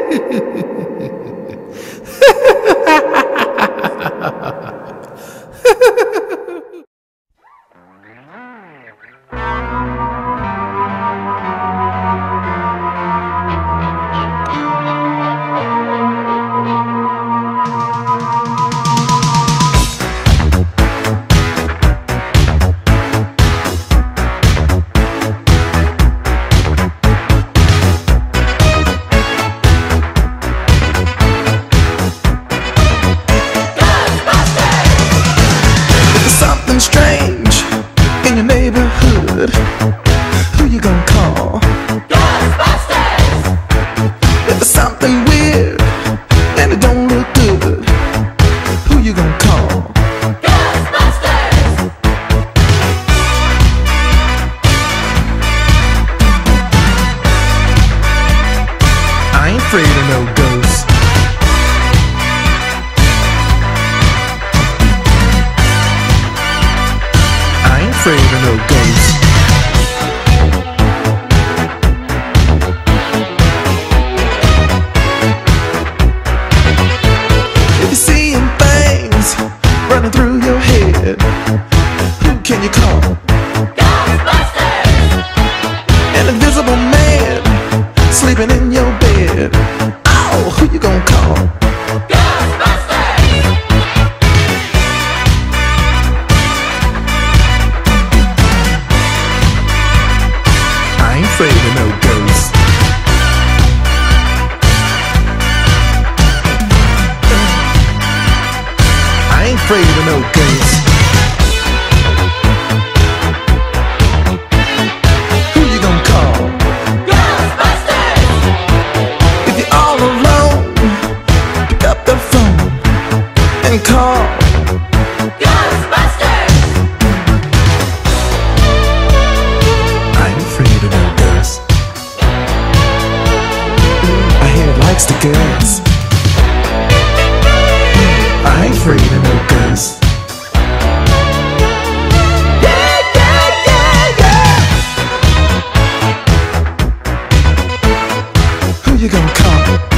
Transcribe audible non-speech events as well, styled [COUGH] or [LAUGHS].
If [LAUGHS] something strange in your neighborhood, who you gonna call? Ghostbusters! If there's something weird and it don't look good, who you gonna call? Ghostbusters! I ain't afraid of no ghosts. Afraid of no ghosts. If you're seeing things running through your head, who can you call? I ain't afraid of no ghosts. I ain't afraid of no ghosts. Yeah, yeah, yeah, yeah. Who you gonna call?